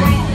strong.